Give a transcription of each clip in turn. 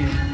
Yeah.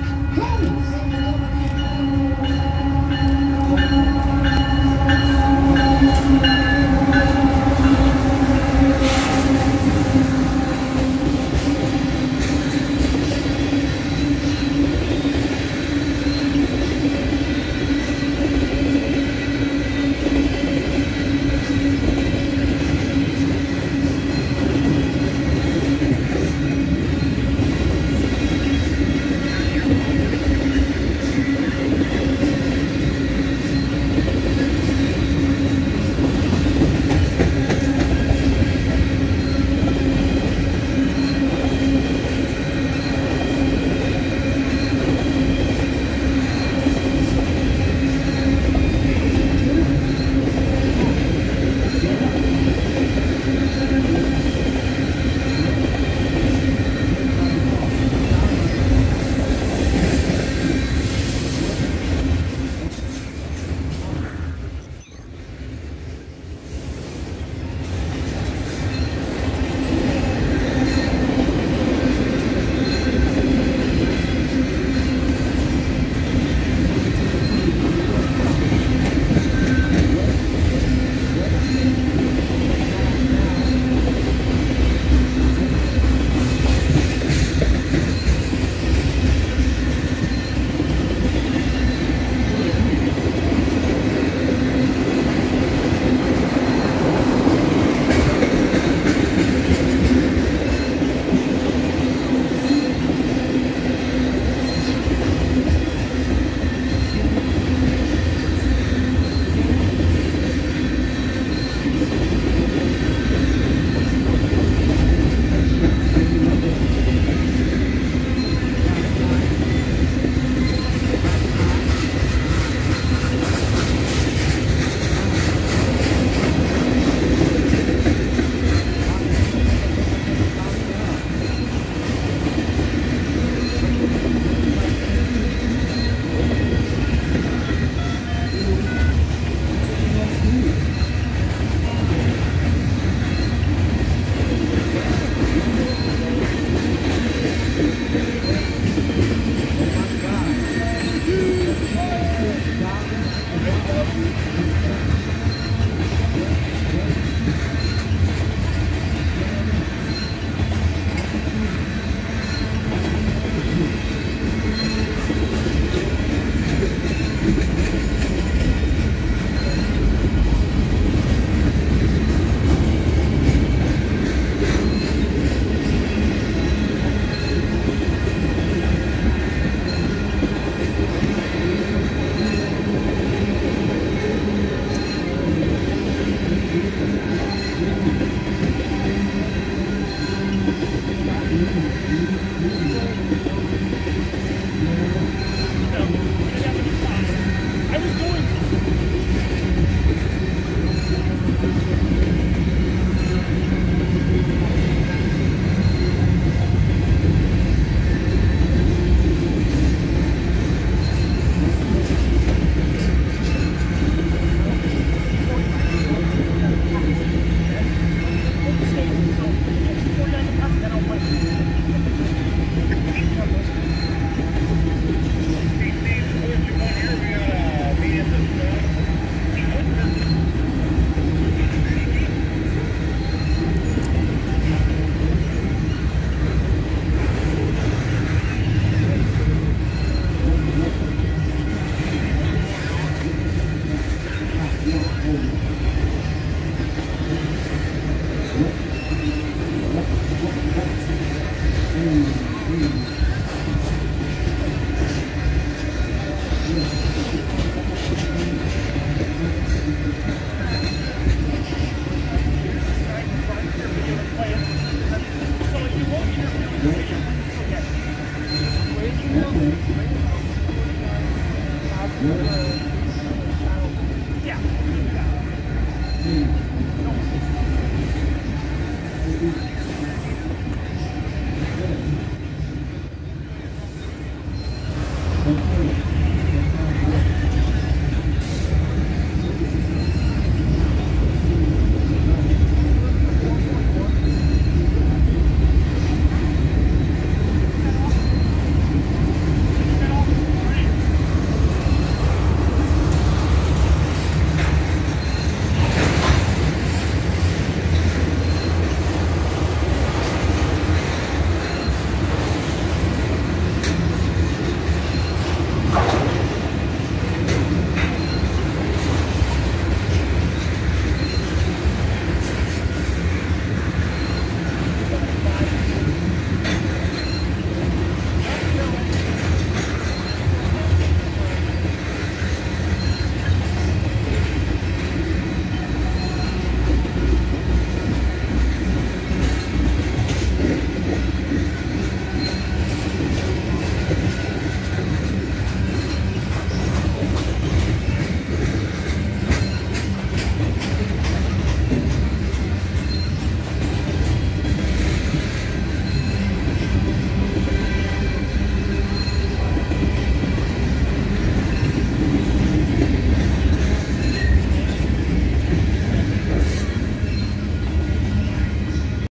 são 300 olhando para a